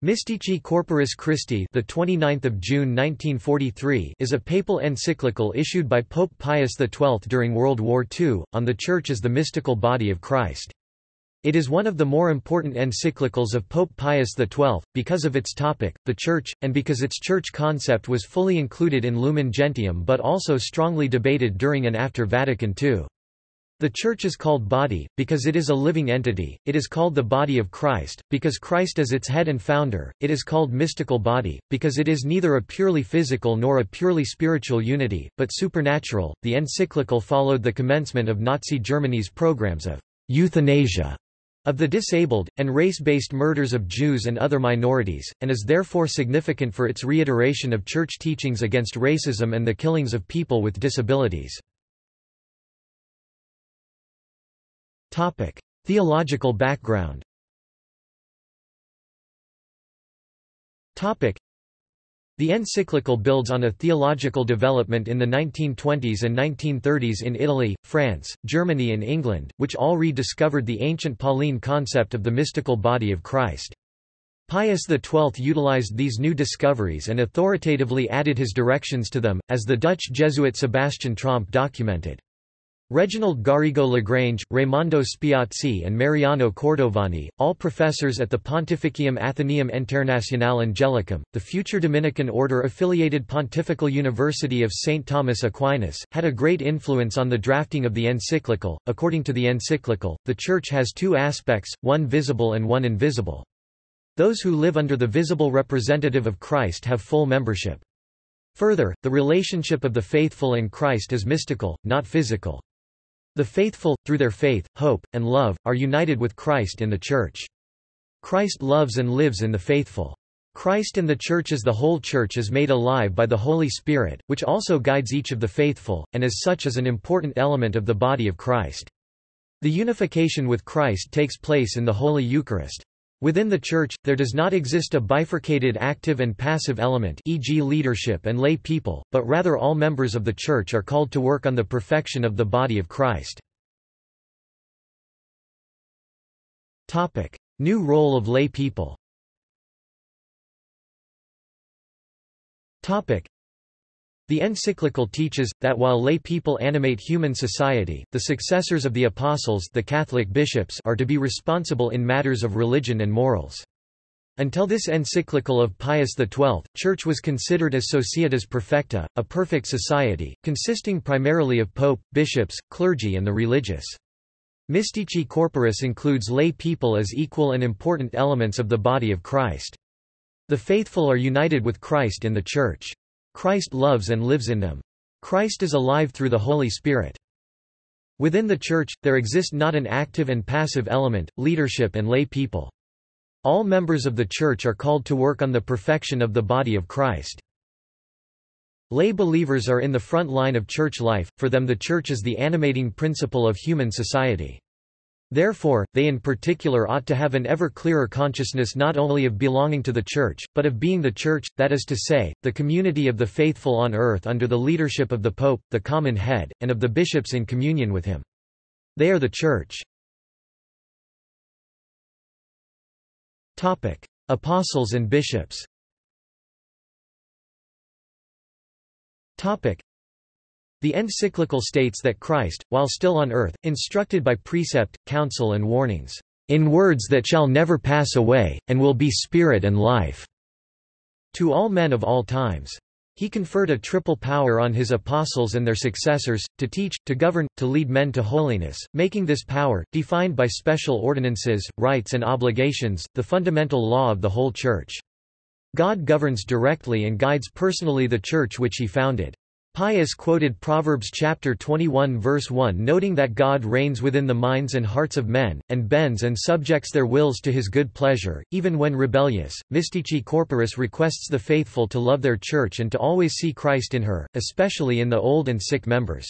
Mystici Corporis Christi, the 29th of June 1943, is a papal encyclical issued by Pope Pius XII during World War II on the Church as the mystical body of Christ. It is one of the more important encyclicals of Pope Pius XII because of its topic, the Church, and because its church concept was fully included in Lumen Gentium but also strongly debated during and after Vatican II. The Church is called body, because it is a living entity, it is called the body of Christ, because Christ is its head and founder, it is called mystical body, because it is neither a purely physical nor a purely spiritual unity, but supernatural. The encyclical followed the commencement of Nazi Germany's programs of euthanasia of the disabled, and race-based murders of Jews and other minorities, and is therefore significant for its reiteration of church teachings against racism and the killings of people with disabilities. Topic: Theological background. Topic: The encyclical builds on a theological development in the 1920s and 1930s in Italy, France, Germany and England, which all rediscovered the ancient Pauline concept of the mystical body of Christ. Pius XII utilized these new discoveries and authoritatively added his directions to them, as the Dutch Jesuit Sebastian Tromp documented. Reginald Garrigou-Lagrange, Raimondo Spiazzi and Mariano Cordovani, all professors at the Pontificium Athenaeum Internationale Angelicum, the future Dominican order-affiliated Pontifical University of St. Thomas Aquinas, had a great influence on the drafting of the encyclical. According to the encyclical, the Church has two aspects, one visible and one invisible. Those who live under the visible representative of Christ have full membership. Further, the relationship of the faithful and Christ is mystical, not physical. The faithful, through their faith, hope, and love, are united with Christ in the Church. Christ loves and lives in the faithful. Christ and the Church as the whole Church is made alive by the Holy Spirit, which also guides each of the faithful, and as such is an important element of the body of Christ. The unification with Christ takes place in the Holy Eucharist. Within the Church, there does not exist a bifurcated active and passive element e.g. leadership and lay people, but rather all members of the Church are called to work on the perfection of the body of Christ. New role of lay people the encyclical teaches, that while lay people animate human society, the successors of the apostles the Catholic bishops are to be responsible in matters of religion and morals. Until this encyclical of Pius XII, Church was considered as societas perfecta, a perfect society, consisting primarily of pope, bishops, clergy and the religious. Mystici corporis includes lay people as equal and important elements of the body of Christ. The faithful are united with Christ in the Church. Christ loves and lives in them. Christ is alive through the Holy Spirit. Within the Church, there exist not an active and passive element, leadership and lay people. All members of the Church are called to work on the perfection of the body of Christ. Lay believers are in the front line of church life, for them the Church is the animating principle of human society. Therefore, they in particular ought to have an ever clearer consciousness not only of belonging to the Church, but of being the Church, that is to say, the community of the faithful on earth under the leadership of the Pope, the common head, and of the bishops in communion with him. They are the Church. Apostles and bishops the encyclical states that Christ, while still on earth, instructed by precept, counsel and warnings, "...in words that shall never pass away, and will be spirit and life," to all men of all times. He conferred a triple power on his apostles and their successors, to teach, to govern, to lead men to holiness, making this power, defined by special ordinances, rights and obligations, the fundamental law of the whole Church. God governs directly and guides personally the Church which he founded. Pius quoted Proverbs chapter 21 verse 1 noting that God reigns within the minds and hearts of men, and bends and subjects their wills to his good pleasure, even when rebellious. Mystici Corporis requests the faithful to love their church and to always see Christ in her, especially in the old and sick members.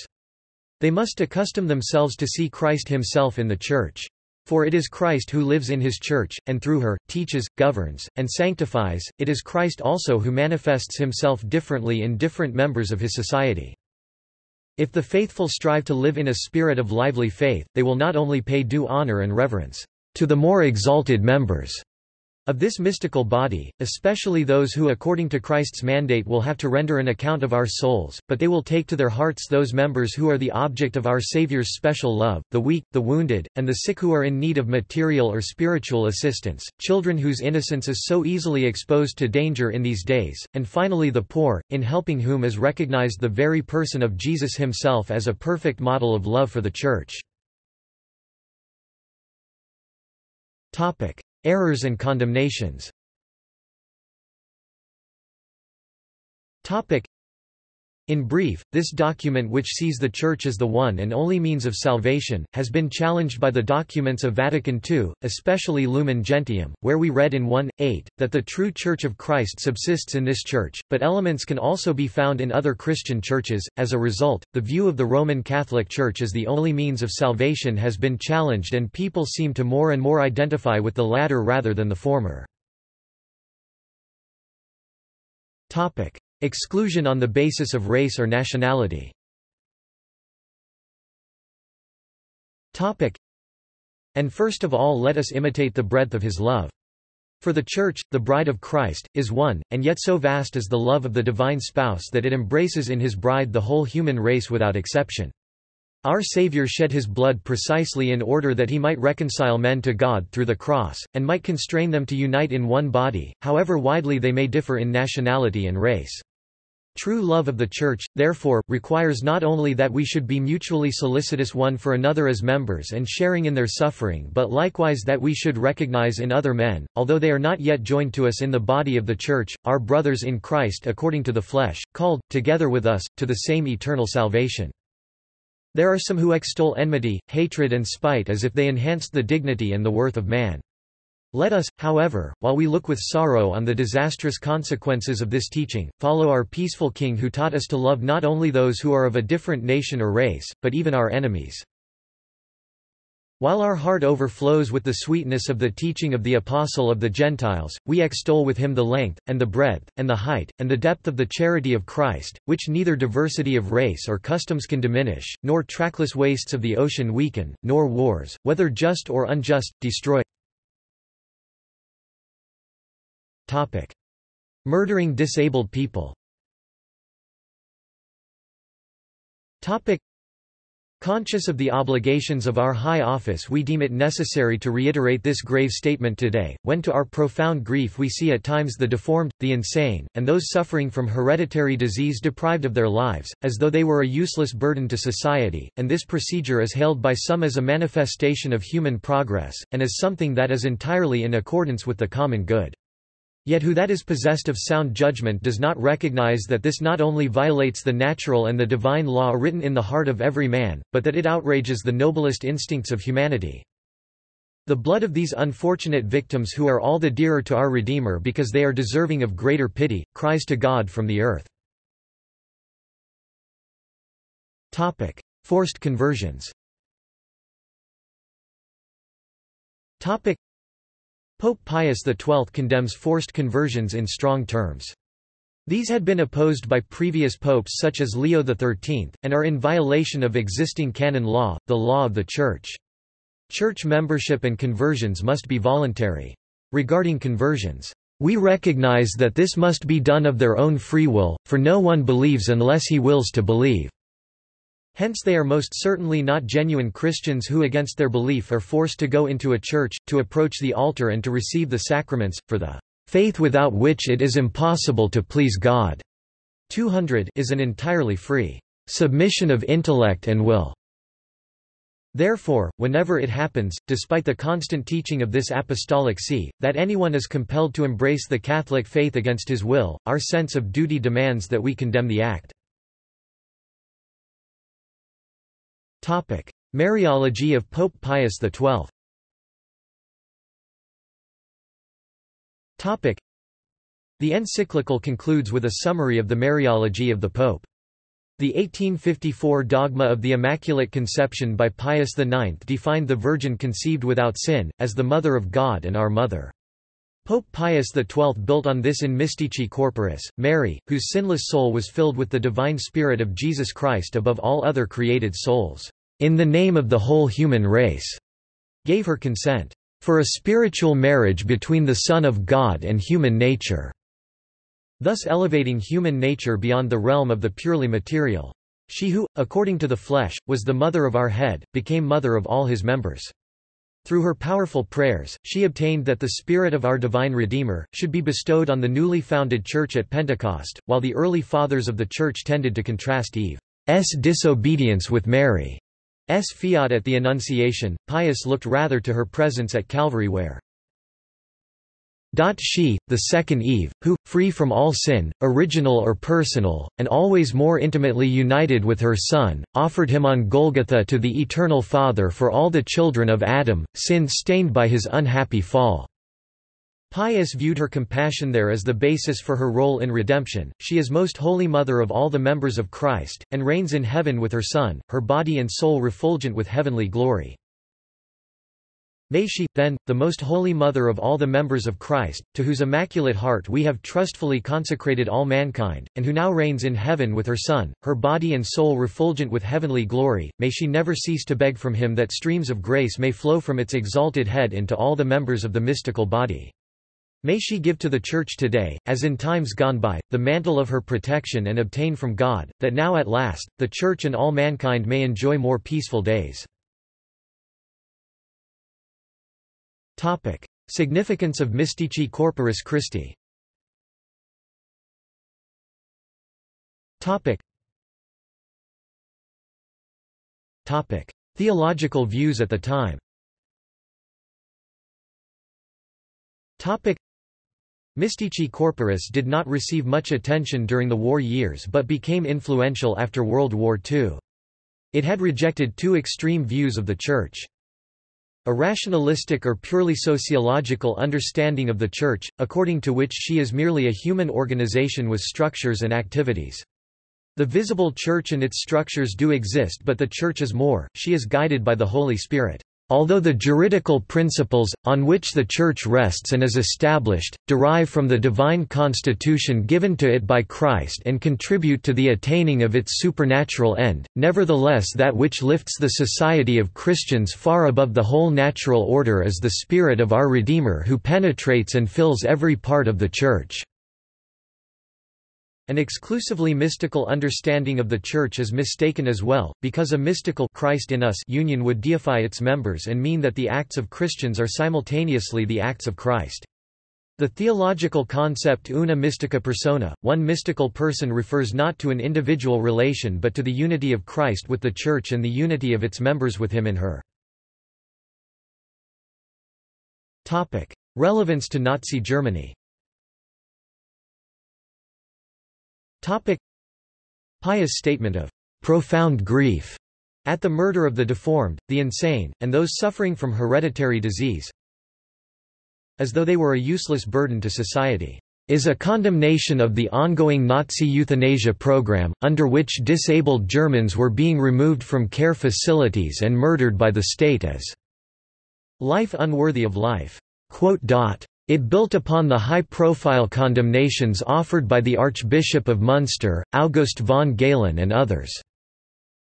They must accustom themselves to see Christ himself in the church. For it is Christ who lives in his church, and through her, teaches, governs, and sanctifies, it is Christ also who manifests himself differently in different members of his society. If the faithful strive to live in a spirit of lively faith, they will not only pay due honor and reverence to the more exalted members Of this mystical body, especially those who according to Christ's mandate will have to render an account of our souls, but they will take to their hearts those members who are the object of our Saviour's special love, the weak, the wounded, and the sick who are in need of material or spiritual assistance, children whose innocence is so easily exposed to danger in these days, and finally the poor, in helping whom is recognized the very person of Jesus himself as a perfect model of love for the Church. Errors and condemnations in brief, this document which sees the Church as the one and only means of salvation, has been challenged by the documents of Vatican II, especially Lumen Gentium, where we read in 1.8, that the true Church of Christ subsists in this Church, but elements can also be found in other Christian churches. As a result, the view of the Roman Catholic Church as the only means of salvation has been challenged and people seem to more and more identify with the latter rather than the former. Exclusion on the basis of race or nationality And first of all let us imitate the breadth of his love. For the Church, the bride of Christ, is one, and yet so vast is the love of the divine spouse that it embraces in his bride the whole human race without exception. Our Savior shed his blood precisely in order that he might reconcile men to God through the cross, and might constrain them to unite in one body, however widely they may differ in nationality and race. True love of the Church, therefore, requires not only that we should be mutually solicitous one for another as members and sharing in their suffering but likewise that we should recognize in other men, although they are not yet joined to us in the body of the Church, our brothers in Christ according to the flesh, called, together with us, to the same eternal salvation. There are some who extol enmity, hatred and spite as if they enhanced the dignity and the worth of man. Let us, however, while we look with sorrow on the disastrous consequences of this teaching, follow our peaceful King who taught us to love not only those who are of a different nation or race, but even our enemies. While our heart overflows with the sweetness of the teaching of the Apostle of the Gentiles, we extol with him the length, and the breadth, and the height, and the depth of the charity of Christ, which neither diversity of race or customs can diminish, nor trackless wastes of the ocean weaken, nor wars, whether just or unjust, destroy. Topic. Murdering disabled people Topic. Conscious of the obligations of our high office we deem it necessary to reiterate this grave statement today, when to our profound grief we see at times the deformed, the insane, and those suffering from hereditary disease deprived of their lives, as though they were a useless burden to society, and this procedure is hailed by some as a manifestation of human progress, and as something that is entirely in accordance with the common good. Yet who that is possessed of sound judgment does not recognize that this not only violates the natural and the divine law written in the heart of every man, but that it outrages the noblest instincts of humanity. The blood of these unfortunate victims who are all the dearer to our Redeemer because they are deserving of greater pity, cries to God from the earth. Forced conversions Pope Pius XII condemns forced conversions in strong terms. These had been opposed by previous popes such as Leo XIII, and are in violation of existing canon law, the law of the Church. Church membership and conversions must be voluntary. Regarding conversions, we recognize that this must be done of their own free will, for no one believes unless he wills to believe. Hence they are most certainly not genuine Christians who against their belief are forced to go into a church, to approach the altar and to receive the sacraments, for the faith without which it is impossible to please God 200 is an entirely free submission of intellect and will. Therefore, whenever it happens, despite the constant teaching of this apostolic see, that anyone is compelled to embrace the Catholic faith against his will, our sense of duty demands that we condemn the act. Mariology of Pope Pius XII The encyclical concludes with a summary of the Mariology of the Pope. The 1854 dogma of the Immaculate Conception by Pius IX defined the Virgin conceived without sin, as the Mother of God and our Mother. Pope Pius XII built on this in Mystici Corporis, Mary, whose sinless soul was filled with the divine spirit of Jesus Christ above all other created souls, in the name of the whole human race, gave her consent. for a spiritual marriage between the Son of God and human nature, thus elevating human nature beyond the realm of the purely material. She who, according to the flesh, was the mother of our head, became mother of all his members. Through her powerful prayers, she obtained that the Spirit of our divine Redeemer, should be bestowed on the newly founded Church at Pentecost, while the early fathers of the Church tended to contrast Eve's disobedience with Mary's fiat at the Annunciation, Pius looked rather to her presence at Calvary where she, the second Eve, who, free from all sin, original or personal, and always more intimately united with her Son, offered him on Golgotha to the Eternal Father for all the children of Adam, sin-stained by his unhappy fall. Pius viewed her compassion there as the basis for her role in redemption. She is most holy mother of all the members of Christ, and reigns in heaven with her Son, her body and soul refulgent with heavenly glory. May she, then, the most holy mother of all the members of Christ, to whose immaculate heart we have trustfully consecrated all mankind, and who now reigns in heaven with her Son, her body and soul refulgent with heavenly glory, may she never cease to beg from him that streams of grace may flow from its exalted head into all the members of the mystical body. May she give to the Church today, as in times gone by, the mantle of her protection and obtain from God, that now at last, the Church and all mankind may enjoy more peaceful days. Significance of Mystici Corporis Christi. Topic: Theological views at the time. Topic: Mystici Corporis did not receive much attention during the war years but became influential after World War II. It had rejected two extreme views of the Church. A rationalistic or purely sociological understanding of the Church, according to which she is merely a human organization with structures and activities. The visible Church and its structures do exist but the Church is more, she is guided by the Holy Spirit. Although the juridical principles, on which the Church rests and is established, derive from the divine constitution given to it by Christ and contribute to the attaining of its supernatural end, nevertheless that which lifts the society of Christians far above the whole natural order is the Spirit of our Redeemer who penetrates and fills every part of the Church. An exclusively mystical understanding of the Church is mistaken as well, because a mystical Christ in us union would deify its members and mean that the acts of Christians are simultaneously the acts of Christ. The theological concept una mystica persona, one mystical person refers not to an individual relation but to the unity of Christ with the Church and the unity of its members with him in her. Relevance to Nazi Germany Topic. Pius statement of profound grief at the murder of the deformed, the insane, and those suffering from hereditary disease, as though they were a useless burden to society, is a condemnation of the ongoing Nazi euthanasia program, under which disabled Germans were being removed from care facilities and murdered by the state as life unworthy of life. It built upon the high-profile condemnations offered by the Archbishop of Munster, August von Galen and others.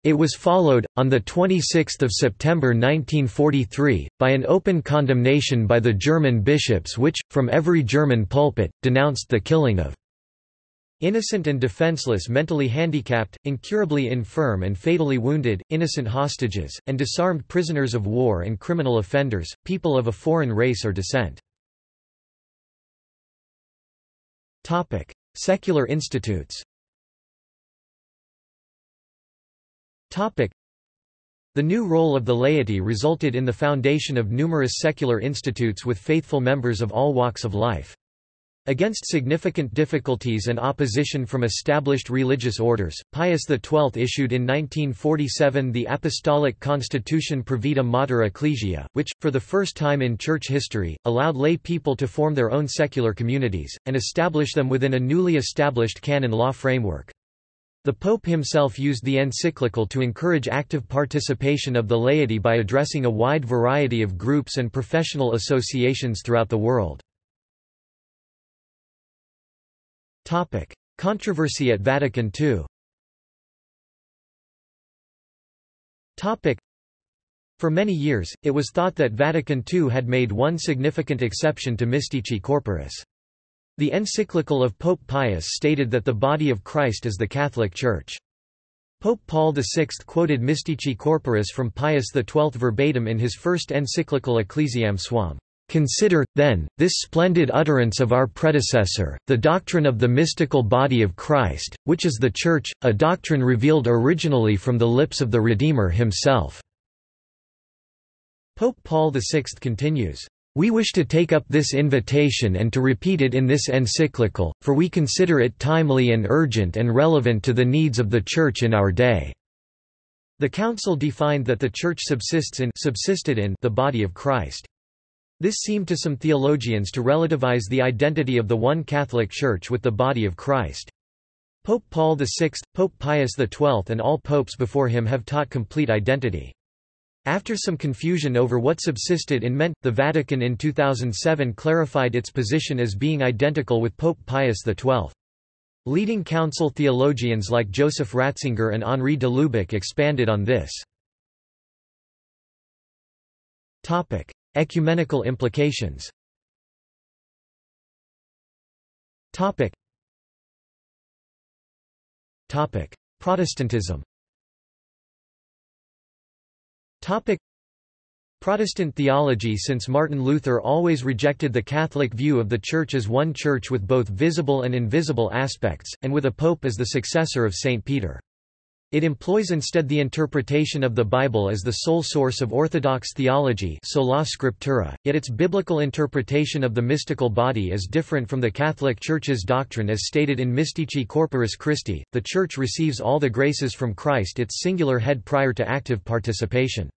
It was followed, on 26 September 1943, by an open condemnation by the German bishops which, from every German pulpit, denounced the killing of innocent and defenseless mentally handicapped, incurably infirm and fatally wounded, innocent hostages, and disarmed prisoners of war and criminal offenders, people of a foreign race or descent. Topic: Secular institutes. Topic: The new role of the laity resulted in the foundation of numerous secular institutes with faithful members of all walks of life. Against significant difficulties and opposition from established religious orders, Pius XII issued in 1947 the Apostolic Constitution Provida Mater Ecclesia, which, for the first time in church history, allowed lay people to form their own secular communities, and establish them within a newly established canon law framework. The Pope himself used the encyclical to encourage active participation of the laity by addressing a wide variety of groups and professional associations throughout the world. Topic: Controversy at Vatican II. Topic: For many years, it was thought that Vatican II had made one significant exception to Mystici Corporis. The encyclical of Pope Pius stated that the body of Christ is the Catholic Church. Pope Paul VI quoted Mystici Corporis from Pius XII verbatim in his first encyclical Ecclesiam Suam. Consider, then, this splendid utterance of our predecessor, the doctrine of the mystical body of Christ, which is the Church, a doctrine revealed originally from the lips of the Redeemer himself." Pope Paul VI continues, we wish to take up this invitation and to repeat it in this encyclical, for we consider it timely and urgent and relevant to the needs of the Church in our day." The Council defined that the Church subsists in, subsisted in the body of Christ. This seemed to some theologians to relativize the identity of the one Catholic Church with the body of Christ. Pope Paul VI, Pope Pius XII and all popes before him have taught complete identity. After some confusion over what subsisted in meant, the Vatican in 2007 clarified its position as being identical with Pope Pius XII. Leading council theologians like Joseph Ratzinger and Henri de Lubac expanded on this. Ecumenical implications Protestantism Topic Protestant theology Since Martin Luther always rejected the Catholic view of the Church as one church with both visible and invisible aspects, and with a pope as the successor of St. Peter. It employs instead the interpretation of the Bible as the sole source of Orthodox theology sola scriptura, yet its biblical interpretation of the mystical body is different from the Catholic Church's doctrine as stated in Mystici Corporis Christi. The Church receives all the graces from Christ its singular head prior to active participation.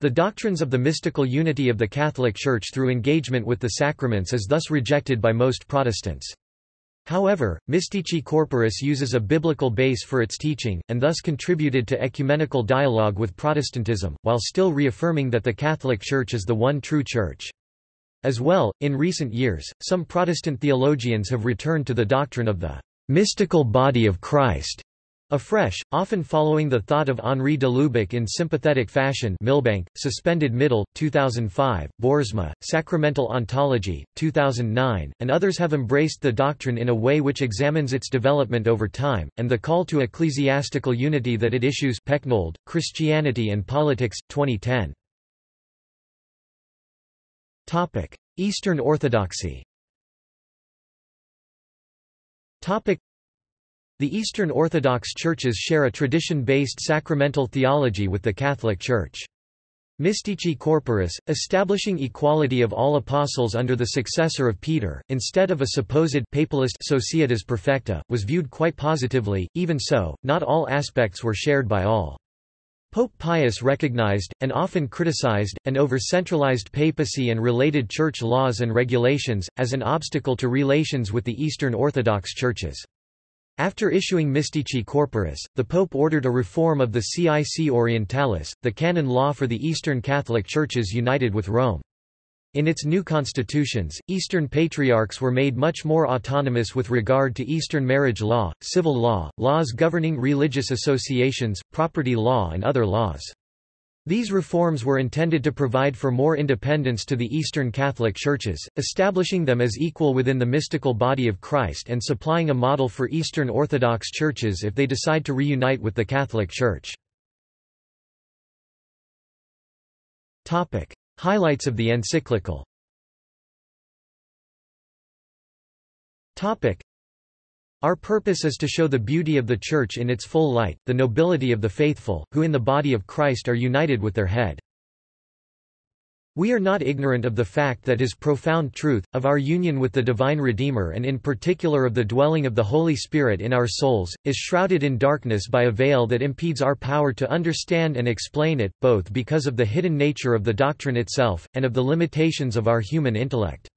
The doctrines of the mystical unity of the Catholic Church through engagement with the sacraments is thus rejected by most Protestants. However, Mystici Corporis uses a biblical base for its teaching, and thus contributed to ecumenical dialogue with Protestantism, while still reaffirming that the Catholic Church is the one true Church. As well, in recent years, some Protestant theologians have returned to the doctrine of the mystical body of Christ Afresh, often following the thought of Henri de Lubac in sympathetic fashion Milbank, Suspended Middle, 2005, Boersma, Sacramental Ontology, 2009, and others have embraced the doctrine in a way which examines its development over time, and the call to ecclesiastical unity that it issues Pecknold, Christianity and Politics, 2010. Eastern Orthodoxy the Eastern Orthodox churches share a tradition-based sacramental theology with the Catholic Church. Mystici Corporis, establishing equality of all apostles under the successor of Peter, instead of a supposed papalist Societas Perfecta, was viewed quite positively, even so, not all aspects were shared by all. Pope Pius recognized, and often criticized, an over-centralized papacy and related church laws and regulations, as an obstacle to relations with the Eastern Orthodox churches. After issuing Mystici Corporis, the Pope ordered a reform of the Cic Orientalis, the canon law for the Eastern Catholic Churches united with Rome. In its new constitutions, Eastern patriarchs were made much more autonomous with regard to Eastern marriage law, civil law, laws governing religious associations, property law and other laws. These reforms were intended to provide for more independence to the Eastern Catholic Churches, establishing them as equal within the mystical body of Christ and supplying a model for Eastern Orthodox churches if they decide to reunite with the Catholic Church. Highlights of the encyclical our purpose is to show the beauty of the Church in its full light, the nobility of the faithful, who in the body of Christ are united with their head. We are not ignorant of the fact that his profound truth, of our union with the divine Redeemer and in particular of the dwelling of the Holy Spirit in our souls, is shrouded in darkness by a veil that impedes our power to understand and explain it, both because of the hidden nature of the doctrine itself, and of the limitations of our human intellect.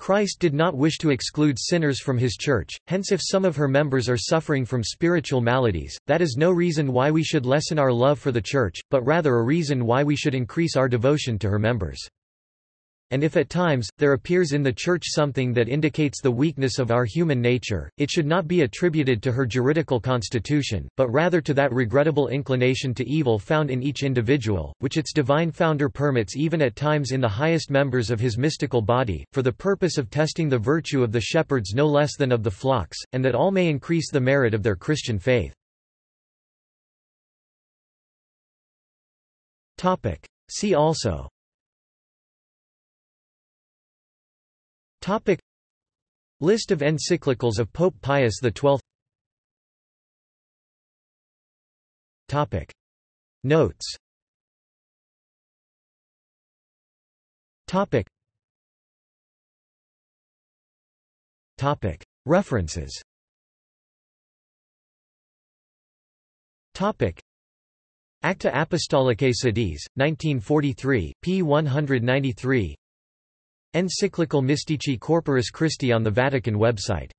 Christ did not wish to exclude sinners from his church, hence if some of her members are suffering from spiritual maladies, that is no reason why we should lessen our love for the church, but rather a reason why we should increase our devotion to her members. And if at times, there appears in the Church something that indicates the weakness of our human nature, it should not be attributed to her juridical constitution, but rather to that regrettable inclination to evil found in each individual, which its divine founder permits even at times in the highest members of his mystical body, for the purpose of testing the virtue of the shepherds no less than of the flocks, and that all may increase the merit of their Christian faith. See also Topic. List of encyclicals of Pope Pius XII Topic. Notes. Topic. Topic. References. Topic. Acta Apostolicae Sedis, 1943, p. 193 Encyclical Mystici Corporis Christi on the Vatican website